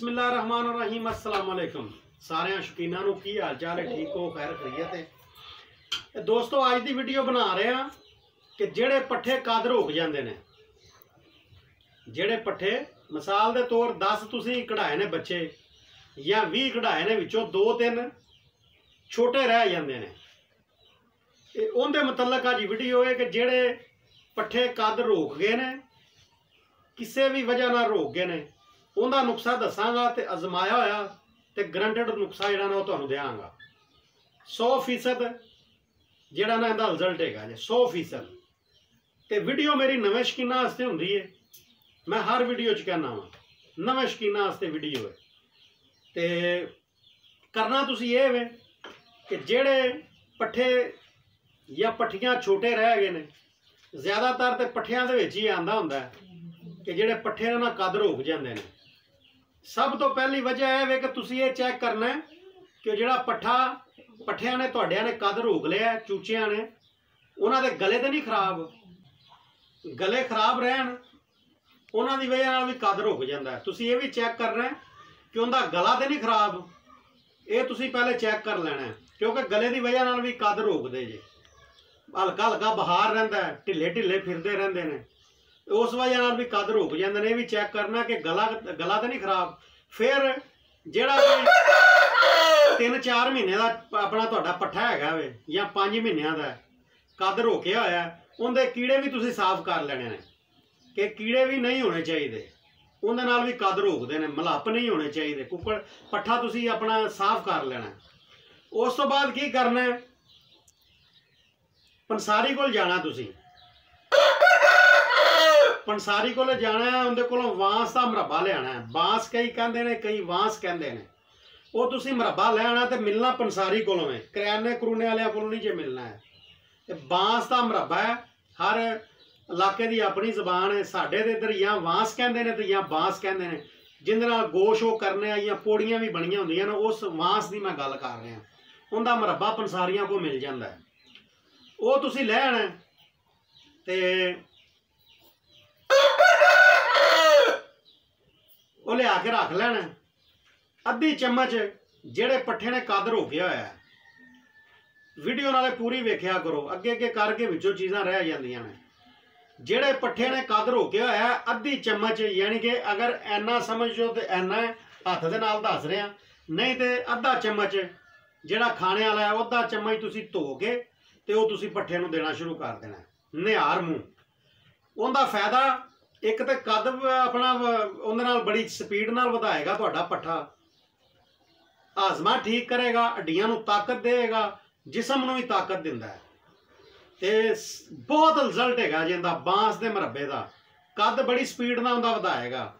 ਬਸਮਿਲਾ ਰਹਿਮਾਨ ਰਹੀਮ ਅਸਲਾਮ ਅਲੈਕੁਮ। ਸਾਰਿਆਂ ਸ਼ੌਕੀਨਾਂ ਨੂੰ ਕੀ ਹਾਲ ਚਾਲ ਹੈ? ਠੀਕ ਹੋ? ਖੈਰ ਖਰੀਅਤ ਹੈ ਤੇ ਦੋਸਤੋ, ਅੱਜ ਦੀ ਵੀਡੀਓ ਬਣਾ ਰਹੇ ਆ ਕਿ ਜਿਹੜੇ ਪੱਠੇ ਕਦ ਰੁਕ ਜਾਂਦੇ ਨੇ। ਜਿਹੜੇ ਪੱਠੇ, ਮਿਸਾਲ ਦੇ ਤੌਰ 10 ਤੁਸੀਂ ਕਢਾਏ ਨੇ ਬੱਚੇ, ਜਾਂ 20 ਕਢਾਏ ਨੇ ਵਿੱਚੋਂ 2-3 ਛੋਟੇ ਰਹਿ ਜਾਂਦੇ ਨੇ। ਇਹ ਉਹਦੇ ਮੁਤਲਕ ਅੱਜ ਵੀਡੀਓ ਹੈ ਕਿ ਜਿਹੜੇ ਪੱਠੇ ਕਦ ਰੋਕ ਗਏ ਨੇ, ਕਿਸੇ ਵੀ ਵਜ੍ਹਾ ਨਾਲ ਰੋਕ ਗਏ ਨੇ। ਉਹਦਾ ਨੁਕਸਾ ਦੱਸਾਂਗਾ ਤੇ ਅਜ਼ਮਾਇਆ ਹੋਇਆ ਤੇ ਗਰੰਟਡ ਨੁਕਸਾ ਜਿਹੜਾ ਨਾ ਉਹ ਤੁਹਾਨੂੰ ਦਿਆਂਗਾ। 100% ਜਿਹੜਾ ਨਾ ਇਹਦਾ ਰਿਜ਼ਲਟ ਹੈਗਾ ਜੇ 100% ਤੇ ਵੀਡੀਓ ਮੇਰੀ ਨਵੇਂ ਸ਼ਕੀਨਾਂ ਵਾਸਤੇ ਹੁੰਦੀ ਹੈ ਮੈਂ ਹਰ ਵੀਡੀਓ 'ਚ ਕਹਿਣਾ ਵਾਂ, ਨਵੇਂ ਸ਼ਕੀਨਾਂ ਵਾਸਤੇ ਵੀਡੀਓ ਹੈ ਤੇ ਕਰਨਾ ਤੁਸੀਂ ਇਹ ਵੇ ਕਿ ਜਿਹੜੇ ਪੱਠੇ ਜਾਂ ਪੱਠੀਆਂ ਛੋਟੇ ਰਹਿ ਗਏ ਨੇ, ਜ਼ਿਆਦਾਤਰ ਤੇ ਪੱਠਿਆਂ ਦੇ ਵਿੱਚ ਹੀ ਆਂਦਾ ਹੁੰਦਾ ਕਿ ਜਿਹੜੇ ਪੱਠੇ ਨਾਲ ਕਦਰ ਰੋਕ ਜਾਂਦੇ ਨੇ। ਸਭ ਤੋਂ ਪਹਿਲੀ ਵਜ੍ਹਾ ਇਹ ਵੇ ਕਿ ਤੁਸੀਂ ਇਹ ਚੈੱਕ ਕਰਨਾ ਕਿ ਜਿਹੜਾ ਪੱਠਾ, ਪੱਠਿਆਂ ਨੇ ਤੁਹਾਡਿਆਂ ਨੇ ਕਦ ਰੋਕ ਲਿਆ ਚੂਚਿਆਂ ਨੇ, ਉਹਨਾਂ ਦੇ ਗਲੇ ਤੇ ਨਹੀਂ ਖਰਾਬ। ਗਲੇ ਖਰਾਬ ਰਹਿਣ, ਉਹਨਾਂ ਦੀ ਵਜ੍ਹਾ ਨਾਲ ਵੀ ਕਦ ਰੁਕ ਜਾਂਦਾ ਤੁਸੀਂ ਇਹ ਵੀ ਚੈੱਕ ਕਰਨਾ ਹੈ ਕਿ ਉਹਦਾ ਗਲਾ ਤੇ ਨਹੀਂ ਖਰਾਬ। ਇਹ ਤੁਸੀਂ ਪਹਿਲੇ ਚੈੱਕ ਕਰ ਲੈਣਾ ਕਿਉਂਕਿ ਗਲੇ ਦੀ ਵਜ੍ਹਾ ਨਾਲ ਵੀ ਕਦ ਰੋਕਦੇ ਜੇ। ਹਲਕਾ ਹਲਕਾ ਬਹਾਰ ਰਹਿੰਦਾ ਢਿੱਲੇ ਢਿੱਲੇ ਫਿਰਦੇ ਰਹਿੰਦੇ ਨੇ। ਉਸ ਵਜ੍ਹਾ ਨਾਲ ਵੀ ਕਦ ਰੁਕ ਜਾਂਦੇ ਨੇ ਇਹ ਵੀ ਚੈੱਕ ਕਰਨਾ ਕਿ ਗਲਾ ਗਲਾ ਤਾਂ ਨਹੀਂ ਖਰਾਬ। ਫਿਰ ਜਿਹੜਾ ਕਿ 3-4 ਮਹੀਨੇ ਦਾ ਆਪਣਾ ਤੁਹਾਡਾ ਪੱਠਾ ਹੈਗਾ ਵੇ ਜਾਂ 5 ਮਹੀਨਿਆਂ ਦਾ ਹੈ, ਕਦ ਰੋਕਿਆ ਹੋਇਆ ਉਹਦੇ ਕੀੜੇ ਵੀ ਤੁਸੀਂ ਸਾਫ਼ ਕਰ ਲੈਣੇ ਨੇ ਕਿ ਕੀੜੇ ਵੀ ਨਹੀਂ ਹੋਣੇ ਚਾਹੀਦੇ। ਉਹਦੇ ਨਾਲ ਵੀ ਕਦ ਰੋਕਦੇ ਨੇ ਮਲੱਪ ਨਹੀਂ ਹੋਣੇ ਚਾਹੀਦੇ ਕੁੱਕੜ ਪੱਠਾ ਤੁਸੀਂ ਆਪਣਾ ਸਾਫ਼ ਕਰ ਲੈਣਾ। ਉਸ ਤੋਂ ਬਾਅਦ ਕੀ ਕਰਨਾ ਪੰਸਾਰੀ ਕੋਲ ਜਾਣਾ ਤੁਸੀਂ। ਪੰਸਾਰੀ ਕੋਲ ਜਾਣਾ ਹੈ, ਉਹਦੇ ਕੋਲੋਂ ਵਾਂਸ ਦਾ ਮਰੱਬਾ ਲਿਆਣਾ ਹੈ। ਬਾਂਸ ਕਈ ਕਹਿੰਦੇ ਨੇ, ਕਈ ਵਾਂਸ ਕਹਿੰਦੇ ਨੇ। ਉਹ ਤੁਸੀਂ ਮਰੱਬਾ ਲੈਣਾ ਤੇ ਮਿਲਣਾ ਪੰਸਾਰੀ ਕੋਲੋਂ ਹੈ ਕਰਿਆਨੇ ਕਰੂਨੇ ਵਾਲਿਆਂ ਕੋਲੋਂ ਨਹੀਂ ਜੇ ਮਿਲਣਾ ਹੈ ਤੇ ਬਾਂਸ ਦਾ ਮਰੱਬਾ ਹੈ ਹਰ ਇਲਾਕੇ ਦੀ ਆਪਣੀ ਜ਼ਬਾਨ ਹੈ ਸਾਡੇ ਦੇ ਇੱਧਰ ਜਾਂ ਵਾਂਸ ਕਹਿੰਦੇ ਨੇ ਤੇ ਜਾਂ ਬਾਂਸ ਕਹਿੰਦੇ ਨੇ। ਜਿੰਦੇ ਨਾਲ ਗੋਸ਼ ਉਹ ਕਰਨੇ ਆ ਜਾਂ ਪੋੜੀਆਂ ਵੀ ਬਣੀਆਂ ਹੁੰਦੀਆਂ ਨੇ, ਉਸ ਵਾਂਸ ਦੀ ਮੈਂ ਗੱਲ ਕਰ ਰਿਹਾ। ਉਹਦਾ ਮਰੱਬਾ ਪੰਸਾਰੀਆਂ ਕੋਲ ਮਿਲ ਜਾਂਦਾ ਹੈ ਉਹ ਤੁਸੀਂ ਲੈ ਆਣਾ ਹੈ ਤੇ ਉਹ ਲਿਆ ਕੇ ਰੱਖ ਲੈਣਾ। ਅੱਧੀ ਚਮਚ ਜਿਹੜੇ ਪੱਠੇ ਨੇ ਕਦ ਰੋਕਿਆ ਹੋਇਆ ਹੈ। ਵੀਡੀਓ ਨਾਲੇ ਪੂਰੀ ਵੇਖਿਆ ਕਰੋ। ਅੱਗੇ ਅੱਗੇ ਕਰਕੇ ਵਿੱਚੋਂ ਚੀਜ਼ਾਂ ਰਹਿ ਜਾਂਦੀਆਂ ਨੇ। ਜਿਹੜੇ ਪੱਠੇ ਨੇ ਕਦ ਰੋਕਿਆ ਹੋਇਆ ਅੱਧੀ ਚਮਚ ਯਾਨੀ ਕਿ ਅਗਰ ਐਨਾ ਸਮਝੋ ਤੇ ਐਨਾ ਹੈ, ਹੱਥ ਦੇ ਨਾਲ ਦੱਸ ਰਿਹਾ। ਨਹੀਂ ਤੇ ਅੱਧਾ ਚਮਚ ਜਿਹੜਾ ਖਾਣੇ ਵਾਲਾ ਹੈ ਉਹਦਾ ਚਮਚ ਤੁਸੀਂ ਧੋ ਕੇ ਤੇ ਉਹ ਤੁਸੀਂ ਪੱਠੇ ਨੂੰ ਦੇਣਾ ਸ਼ੁਰੂ ਕਰ ਦੇਣਾ। ਨਿਹਾਰ ਮੂੰਹ। ਉਹਦਾ ਫਾਇਦਾ ਇੱਕ ਤਾਂ ਕਦ ਆਪਣਾ ਵ- ਉਹਦੇ ਨਾਲ ਬੜੀ ਸਪੀਡ ਨਾਲ ਵਧਾਏਗਾ ਤੁਹਾਡਾ ਪੱਠਾ। ਹਾਜ਼ਮਾ ਠੀਕ ਕਰੇਗਾ ਹੱਡੀਆਂ ਨੂੰ ਤਾਕਤ ਦੇਵੇਗਾ, ਜਿਸਮ ਨੂੰ ਵੀ ਤਾਕਤ ਦਿੰਦਾ ਹੈ। ਤੇ ਬਹੁਤ ਰਿਜ਼ਲਟ ਹੈਗਾ ਜਿੰਦਾ ਬਾਂਸ ਦੇ ਮਰੱਬੇ ਦਾ। ਕੱਦ ਬੜੀ ਸਪੀਡ ਨਾਲ ਉਹਦਾ ਵਧਾਏਗਾ।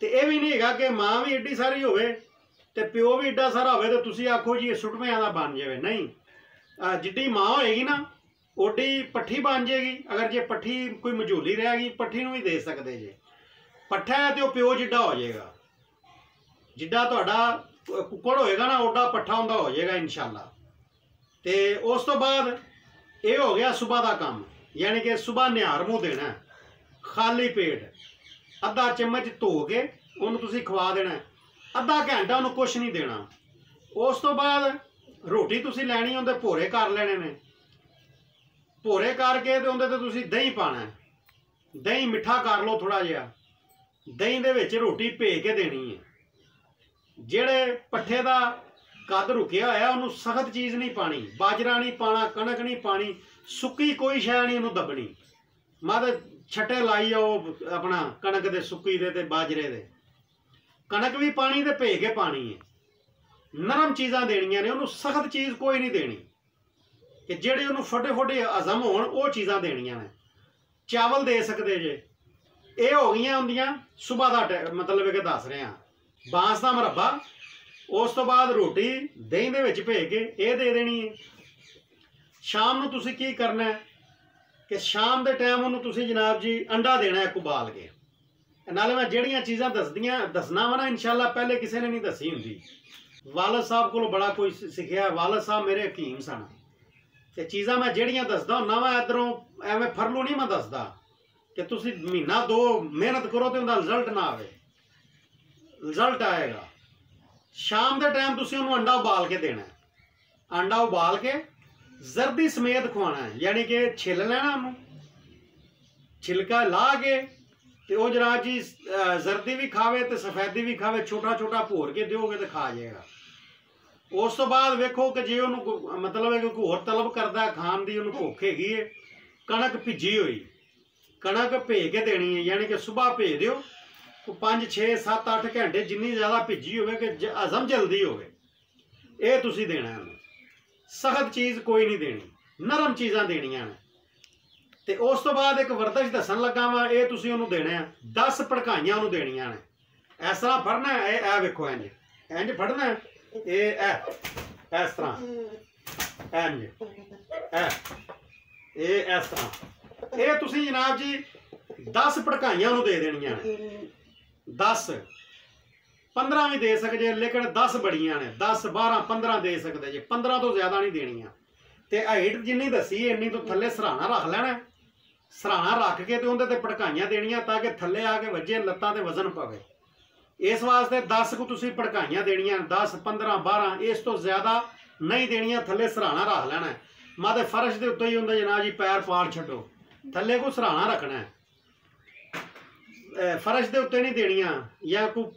ਤੇ ਇਹ ਵੀ ਨਹੀਂ ਹੈਗਾ ਕਿ ਮਾਂ ਵੀ ਏਡੀ ਸਾਰੀ ਹੋਵੇ ਤੇ ਪਿਓ ਵੀ ਏਡਾ ਸਾਰਾ ਹੋਵੇ ਤੇ ਤੁਸੀਂ ਆਖੋ ਜੀ ਇਹ ਸੁੱਟਵਿਆਂ ਦਾ ਬਣ ਜਾਵੇ। ਨਹੀਂ ਜਿੱਡੀ ਮਾਂ ਹੋਏਗੀ ਨਾ ਓਡੀ ਪੱਠੀ ਬਣ ਜਾਏਗੀ ਅਗਰ ਜੇ ਪੱਠੀ ਕੋਈ ਮਝੂਲੀ ਰਹਿ ਗਈ, ਪੱਠੀ ਨੂੰ ਵੀ ਦੇ ਸਕਦੇ ਜੇ। ਪੱਠਾ ਹੈ ਤੇ ਉਹ ਪਿਓ ਜਿੱਡਾ ਹੋ ਜਾਏਗਾ ਜਿੱਡਾ ਤੁਹਾਡਾ ਕੁ- ਕੁੱਕੜ ਹੋਏਗਾ ਨਾ, ਓਡਾ ਪੱਠਾ ਹੁੰਦਾ ਹੋ ਜਾਏਗਾ ਇਨਸ਼ਾਅੱਲਾ। ਤੇ ਉਸ ਤੋਂ ਬਾਅਦ ਇਹ ਹੋ ਗਿਆ ਸਵੇਰ ਦਾ ਕੰਮ। ਯਾਨੀ ਕਿ ਸਵੇਰ ਨਿਹਾਰ ਮੂੰਹ ਦੇਣਾ, ਖਾਲੀ ਪੇਟ। ਅੱਧਾ ਚਮਚ ਧੋ ਕੇ ਉਹਨੂੰ ਤੁਸੀਂ ਖਵਾ ਦੇਣਾ। ਅੱਧਾ ਘੰਟਾ ਉਹਨੂੰ ਕੁਝ ਨਹੀਂ ਦੇਣਾ। ਉਸ ਤੋਂ ਬਾਅਦ ਰੋਟੀ ਤੁਸੀਂ ਲੈਣੀ, ਉਹਦੇ ਭੋਰੇ ਕਰ ਲੈਣੇ ਨੇ। ਭੋਰੇ ਕਰਕੇ ਤੇ ਉਹਦੇ ਤੇ ਤੁਸੀਂ ਦਹੀਂ ਪਾਣਾ ਦਹੀਂ ਮਿੱਠਾ ਕਰ ਲਓ ਥੋੜਾ ਜਿਹਾ। ਦਹੀਂ ਦੇ ਵਿੱਚ ਰੋਟੀ ਭੇ ਕੇ ਦੇਣੀ ਹੈ। ਜਿਹੜੇ ਪੱਠੇ ਦਾ ਕੱਦ ਰੁਕਿਆ ਹੋਇਆ, ਉਹਨੂੰ ਸਖਤ ਚੀਜ਼ ਨਹੀਂ ਪਾਣੀ। ਬਾਜਰਾ ਨਹੀਂ ਪਾਣਾ, ਕਣਕ ਨਹੀਂ ਪਾਣੀ, ਸੁੱਕੀ ਕੋਈ ਸ਼ੈ ਨਹੀਂ ਉਹਨੂੰ ਦੱਬਣੀ। ਮਦ ਛੱਟੇ ਲਾਈ ਜਾਓ ਆਪਣਾ ਕਣਕ ਦੇ, ਸੁੱਕੀ ਦੇ ਤੇ ਬਾਜਰੇ ਦੇ। ਕਣਕ ਵੀ ਪਾਣੀ ਤੇ ਭੇ ਕੇ ਪਾਣੀ ਹੈ। ਨਰਮ ਚੀਜ਼ਾਂ ਦੇਣੀਆਂ ਨੇ, ਉਹਨੂੰ ਸਖਤ ਚੀਜ਼ ਕੋਈ ਨਹੀਂ ਦੇਣੀ। ਕਿ ਜਿਹੜੇ ਉਹਨੂੰ ਫਟੇ ਫਟੇ ਹਜ਼ਮ ਹੋਣ, ਉਹ ਚੀਜ਼ਾਂ ਦੇਣੀਆਂ ਨੇ। ਚਾਵਲ ਦੇ ਸਕਦੇ ਜੇ। ਇਹ ਹੋ ਗਈਆਂ ਹੁੰਦੀਆਂ ਸਵੇਰ ਦਾ ਟੈ- ਮਤਲਬ ਇਹ ਕਿ ਦੱਸ ਰਿਹਾ। ਬਾਂਸ ਦਾ ਮਰੱਬਾ, ਉਸ ਤੋਂ ਬਾਅਦ ਰੋਟੀ, ਦਹੀਂ ਦੇ ਵਿੱਚ ਭੇਜ ਕੇ ਇਹ ਦੇ ਦੇਣੀ ਹੈ। ਸ਼ਾਮ ਨੂੰ ਤੁਸੀਂ ਕੀ ਕਰਨਾ ਹੈ? ਕਿ ਸ਼ਾਮ ਦੇ ਟਾਈਮ ਉਹਨੂੰ ਤੁਸੀਂ ਜਨਾਬ ਜੀ ਅੰਡਾ ਦੇਣਾ ਹੈ ਉਬਾਲ ਕੇ। ਨਾਲੇ ਮੈਂ ਜਿਹੜੀਆਂ ਚੀਜ਼ਾਂ ਦੱਸਦੀਆਂ, ਦੱਸਣਾ ਵਾ ਨਾ, ਇਨਸ਼ਾਅੱਲਾ ਪਹਿਲੇ ਕਿਸੇ ਨੇ ਨਹੀਂ ਦੱਸੀ ਹੁੰਦੀ। ਵਾਲਦ ਸਾਹਿਬ ਕੋਲੋਂ ਬੜਾ ਕੋਈ ਸਿੱਖਿਆ, ਵਾਲਦ ਸਾਹਿਬ ਮੇਰੇ ਹਕੀਮ ਸਨ। ਤੇ ਚੀਜ਼ਾਂ ਮੈਂ ਜਿਹੜੀਆਂ ਦੱਸਦਾ ਹੁੰਦਾ ਵਾ ਇਧਰੋਂ ਐਵੇਂ ਫਰਲੂ ਨਹੀਂ ਮੈਂ ਦੱਸਦਾ ਕਿ ਤੁਸੀਂ ਮਹੀਨਾ ਦੋ ਮਿਹਨਤ ਕਰੋ ਤੇ ਉਹਦਾ ਰਿਜ਼ਲਟ ਨਾ ਆਵੇ। ਰਿਜ਼ਲਟ ਆਏਗਾ। ਸ਼ਾਮ ਦੇ ਟਾਈਮ ਤੁਸੀਂ ਉਹਨੂੰ ਅੰਡਾ ਉਬਾਲ ਕੇ ਦੇਣਾ ਅੰਡਾ ਉਬਾਲ ਕੇ ਜ਼ਰਦੀ ਸਮੇਤ ਖਵਾਉਣਾ ਹੈ, ਯਾਨੀ ਕਿ ਛਿੱਲ ਲੈਣਾ ਉਹਨੂੰ। ਛਿਲਕਾ ਲਾ ਕੇ ਤੇ ਉਹ ਜਰਾ ਜੀ ਜ਼ਰਦੀ ਵੀ ਖਾਵੇ ਤੇ ਸਫੈਦੀ ਵੀ ਖਾਵੇ ਛੋਟਾ ਛੋਟਾ ਭੋਰ ਕੇ ਦਿਓਗੇ ਤੇ ਖਾ ਜਾਏਗਾ। ਉਸ ਤੋਂ ਬਾਅਦ ਵੇਖੋ ਕਿ ਜੇ ਉਹਨੂੰ ਮਤਲਬ ਹੈ ਕਿ ਕੋਈ ਹੋਰ ਤਲਬ ਕਰਦਾ ਖਾਣ ਦੀ ਉਹਨੂੰ ਭੁੱਖ ਹੈਗੀ ਹੈ ਕਣਕ ਭਿੱਜੀ ਹੋਈ। ਕਣਕ ਭੇ ਕੇ ਦੇਣੀ ਹੈ ਯਾਨੀ ਕਿ ਸਵੇਰ ਭੇ ਦਿਓ ਕੋ 5 6 7 8 ਘੰਟੇ ਜਿੰਨੀ ਜ਼ਿਆਦਾ ਭਿੱਜੀ ਹੋਵੇ ਕਿ ਜ- ਹਜ਼ਮ ਜਲਦੀ ਹੋਵੇ। ਇਹ ਤੁਸੀਂ ਦੇਣਾ ਹੈ ਉਹਨੂੰ। ਸਖਤ ਚੀਜ਼ ਕੋਈ ਨਹੀਂ ਦੇਣੀ। ਨਰਮ ਚੀਜ਼ਾਂ ਦੇਣੀਆਂ ਨੇ। ਤੇ ਉਸ ਤੋਂ ਬਾਅਦ ਇੱਕ ਵਰਦਸ਼ ਦੱਸਣ ਲੱਗਾ ਵਾਂ ਇਹ ਤੁਸੀਂ ਉਹਨੂੰ ਦੇਣਾ ਹੈ। 10 ਪੜਕਾਈਆਂ ਉਹਨੂੰ ਦੇਣੀਆਂ ਨੇ। ਇਸ ਤਰ੍ਹਾਂ ਫੜਨਾ ਹੈ, ਇਹ ਇਹ ਵੇਖੋ ਇੰਜ। ਇੰਜ ਫੜਨਾ ਹੈ, ਇਹ ਇਹ ਇਸ ਤਰ੍ਹਾਂ ਇੰਜ ਇਹ ਇਹ ਇਸ ਤਰ੍ਹਾਂ ਇਹ ਤੁਸੀਂ ਜਨਾਬ ਜੀ 10 ਪੜਕਾਈਆਂ ਨੂੰ ਦੇ ਦੇਣੀਆਂ ਨੇ। 10 15 ਵੀ ਦੇ ਸਕਦੇ ਲੇਕਿਨ 10 ਬੜੀਆਂ ਨੇ। 10 12 15 ਦੇ ਸਕਦੇ ਜੇ। 15 ਤੋਂ ਜ਼ਿਆਦਾ ਨਹੀਂ ਦੇਣੀਆਂ। ਤੇ ਹਾਈਟ ਜਿੰਨੀ ਦੱਸੀ, ਇੰਨੀ ਤੋਂ ਥੱਲੇ ਸਰਾਣਾ ਰੱਖ ਲੈਣਾ। ਸਰਾਣਾ ਰੱਖ ਕੇ ਤੇ ਉਹਦੇ ਤੇ ਪੜਕਾਈਆਂ ਦੇਣੀਆਂ ਤਾਂ ਕਿ ਥੱਲੇ ਆ ਕੇ ਵੱਜੇ, ਲੱਤਾਂ ਤੇ ਵਜ਼ਨ ਪਵੇ। ਇਸ ਵਾਸਤੇ 10 ਕੁ ਤੁਸੀਂ ਭੜਕਾਈਆਂ ਦੇਣੀਆਂ 10 15 12 ਇਸ ਤੋਂ ਜ਼ਿਆਦਾ ਨਹੀਂ ਦੇਣੀਆਂ, ਥੱਲੇ ਸਰਾਣਾ ਰੱਖ ਲੈਣਾ ਹੈ। ਮਾਦੇ ਫਰਸ਼ ਦੇ ਉੱਤੇ ਹੀ ਹੁੰਦਾ ਜਨਾਬ ਜੀ, ਪੈਰ ਪਾੜ ਛੱਡੋ। ਥੱਲੇ ਕੋ ਸਰਾਣਾ ਰੱਖਣਾ ਹੈ। ਫਰਸ਼ ਦੇ ਉੱਤੇ ਨਹੀਂ ਦੇਣੀਆਂ, ਜਾਂ ਕੋ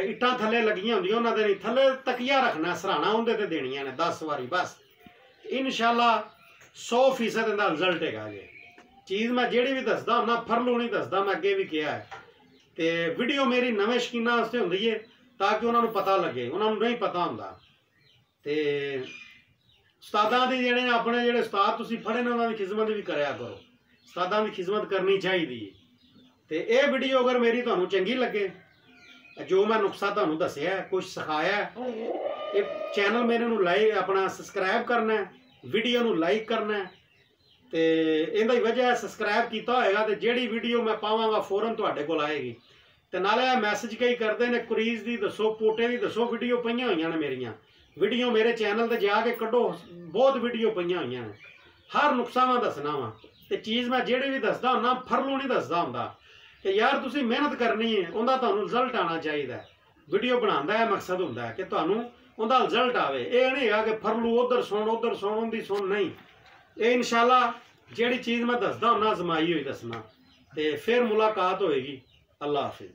ਇੱਟਾਂ ਥੱਲੇ ਲੱਗੀਆਂ ਹੁੰਦੀਆਂ, ਉਹਨਾਂ ਦੇ ਨਹੀਂ। ਥੱਲੇ ਤਕੀਆ ਰੱਖਣਾ, ਸਰਾਣਾ ਉਹਦੇ ਤੇ ਦੇਣੀਆਂ ਨੇ 10 ਵਾਰੀ, ਬਸ। ਇਨਸ਼ਾਅੱਲਾ 100% ਇਹਦਾ ਰਿਜ਼ਲਟ ਹੈਗਾ ਜੀ। ਚੀਜ਼ ਮੈਂ ਜਿਹੜੀ ਵੀ ਦੱਸਦਾ ਹੁੰਦਾ ਫਰਲੂ ਨਹੀਂ ਦੱਸਦਾ, ਮੈਂ ਅੱਗੇ ਵੀ ਕਿਹਾ ਹੈ। ਤੇ ਵੀਡੀਓ ਮੇਰੀ ਨਵੇਂ ਸ਼ਕੀਨਾਂ ਵਾਸਤੇ ਹੁੰਦੀ ਹੈ ਤਾਂ ਕਿ ਉਹਨਾਂ ਨੂੰ ਪਤਾ ਲੱਗੇ, ਉਹਨਾਂ ਨੂੰ ਨਹੀਂ ਪਤਾ ਹੁੰਦਾ। ਤੇ ਉਸਤਾਦਾਂ ਦੇ ਜਿਹੜੇ ਆਪਣੇ ਜਿਹੜੇ ਉਸਤਾਦ ਤੁਸੀਂ ਫੜੇ ਨੇ, ਉਹਨਾਂ ਦੀ ਖਿਦਮਤ ਵੀ ਕਰਿਆ ਕਰੋ। ਉਸਤਾਦਾਂ ਦੀ ਖਿਦਮਤ ਕਰਨੀ ਚਾਹੀਦੀ ਹੈ ਤੇ ਇਹ ਵੀਡੀਓ ਅਗਰ ਮੇਰੀ ਤੁਹਾਨੂੰ ਚੰਗੀ ਲੱਗੇ, ਜੋ ਮੈਂ ਨੁਕਸਾ ਤੁਹਾਨੂੰ ਦੱਸਿਆ ਕੁਝ ਸਿਖਾਇਆ, ਇਹ ਚੈਨਲ ਮੇਰੇ ਨੂੰ ਲਾਈਕ ਆਪਣਾ ਸਬਸਕ੍ਰਾਈਬ ਕਰਨਾ ਵੀਡੀਓ ਨੂੰ ਲਾਈਕ ਕਰਨਾ ਤੇ ਇਹਦਾ ਹੀ ਵਜ੍ਹਾ ਸਬਸਕ੍ਰਾਈਬ ਕੀਤਾ ਹੋਏਗਾ ਤੇ ਜਿਹੜੀ ਵੀਡੀਓ ਮੈਂ ਪਾਵਾਂਗਾ ਫੌਰਨ ਤੁਹਾਡੇ ਕੋਲ ਆਏਗੀ। ਤੇ ਨਾਲੇ ਇਹ ਮੈਸੇਜ ਕਈ ਕਰਦੇ ਨੇ, ਕੁਰੀਜ਼ ਦੀ ਦੱਸੋ, ਪੋਟੇ ਦੀ ਦੱਸੋ ਵੀਡੀਓ ਪਈਆਂ ਹੋਈਆਂ ਨੇ ਮੇਰੀਆਂ। ਵੀਡੀਓ ਮੇਰੇ ਚੈਨਲ ਤੇ ਜਾ ਕੇ ਕੱਢੋ, ਬਹੁਤ ਵੀਡੀਓ ਪਈਆਂ ਹੋਈਆਂ ਨੇ। ਹਰ ਨੁਕਸਾ ਮੈਂ ਦੱਸਣਾ ਵਾ। ਤੇ ਚੀਜ਼ ਮੈਂ ਜਿਹੜੀ ਵੀ ਦੱਸਦਾ ਹੁੰਦਾ, ਫਰਲੂ ਨਹੀਂ ਦੱਸਦਾ ਹੁੰਦਾ। ਕਿ ਯਾਰ ਤੁਸੀਂ ਮਿਹਨਤ ਕਰਨੀ ਹੈ, ਉਹਦਾ ਤੁਹਾਨੂੰ ਰਿਜ਼ਲਟ ਆਣਾ ਚਾਹੀਦਾ ਵੀਡੀਓ ਬਣਾਉਣ ਦਾ ਇਹ ਮਕਸਦ ਹੁੰਦਾ ਹੈ ਕਿ ਤੁਹਾਨੂੰ ਉਹਦਾ ਰਿਜ਼ਲਟ ਆਵੇ। ਇਹ ਨਹੀਂ ਆ ਕਿ ਫਰਲੂ ਉਧਰ ਸੁਣ ਉਧਰ ਸੁਣ, ਉਹਦੀ ਸੁਣ ਨਹੀਂ। ਇਹ ਇਨਸ਼ਾਅੱਲਾ ਜਿਹੜੀ ਚੀਜ਼ ਮੈਂ ਦੱਸਦਾ ਹੁੰਦਾ, ਅਜ਼ਮਾਈ ਹੋਈ ਦੱਸਣਾ। ਤੇ ਫਿਰ ਮੁਲਾਕਾਤ ਹੋਏਗੀ। ਅੱਲਾ ਹਾਫਿਜ਼।